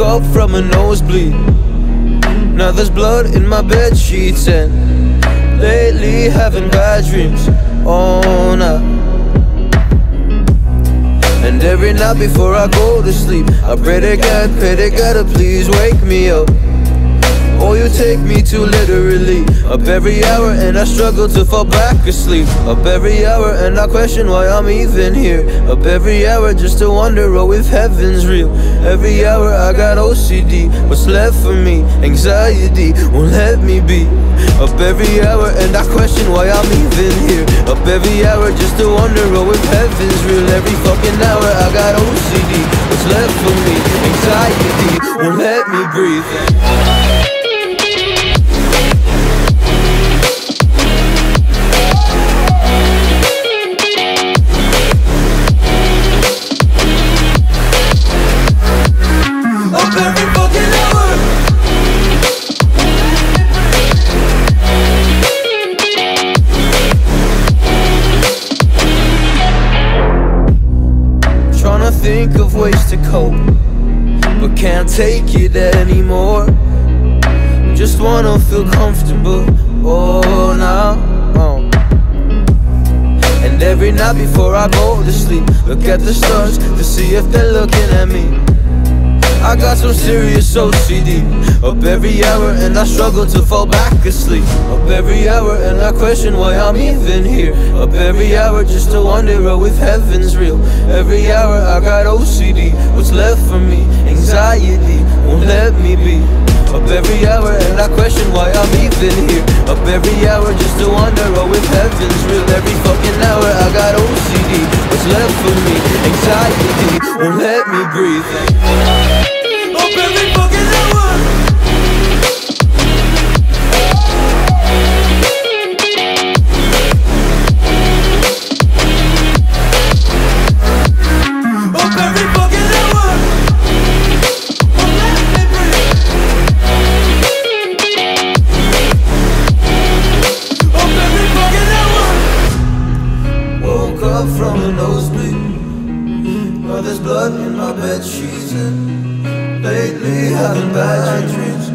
up from a nosebleed. Now there's blood in my bed sheets and lately having bad dreams. Oh no. And every night before I go to sleep, I pray to God, pray to God to please wake me up. Oh, you take me too literally. Up every hour and I struggle to fall back asleep. Up every hour and I question why I'm even here. Up every hour just to wonder oh if heaven's real. Every hour I got OCD What's left for me? Anxiety won't let me be. Up every hour and I question why I'm even here. Up every hour just to wonder oh if heaven's real. Every fucking hour I got OCD What's left for me? Anxiety won't let me breathe think of ways to cope But can't take it anymore Just wanna feel comfortable Oh, now oh. And every night before I go to sleep Look at the stars to see if they're looking at me got some serious OCD Up every hour and I struggle to fall back asleep. Up every hour and I question why I'm even here. Up every hour just to wonder oh, if heaven's real. Every hour I got OCD What's left for me? Anxiety won't let me be. Up every hour and I question why I'm even here. Up every hour just to wonder oh, if heaven's real. Every fucking hour I got OCD What's left for me? Anxiety won't let me breathe from a nosebleed Now there's blood in my bed sheets and Lately having bad dreams